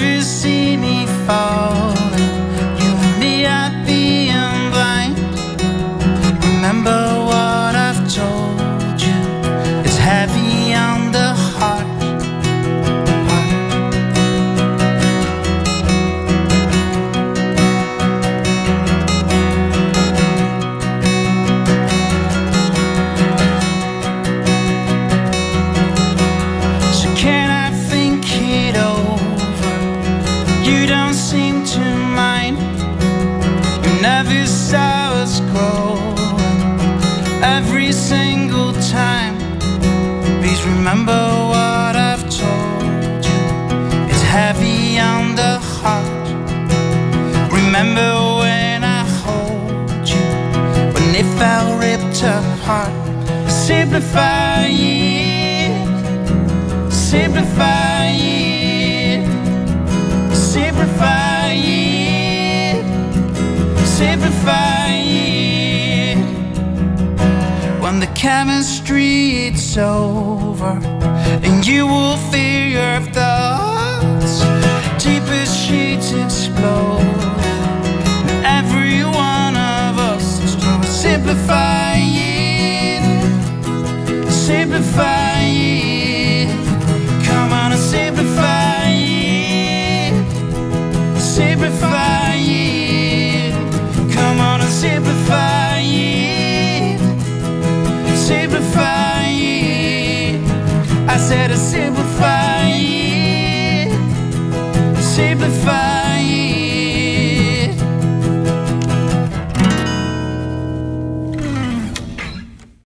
You see me falling. Never saw us growing every single time. Please remember what I've told you. It's heavy on the heart. Remember when I hold you, when it felt ripped apart. Simplify it, simplify it, simplify it. When the chemistry it's over, and you will fear your thoughts, deepest sheets explode. And every one of us is to said to simplify it, simplify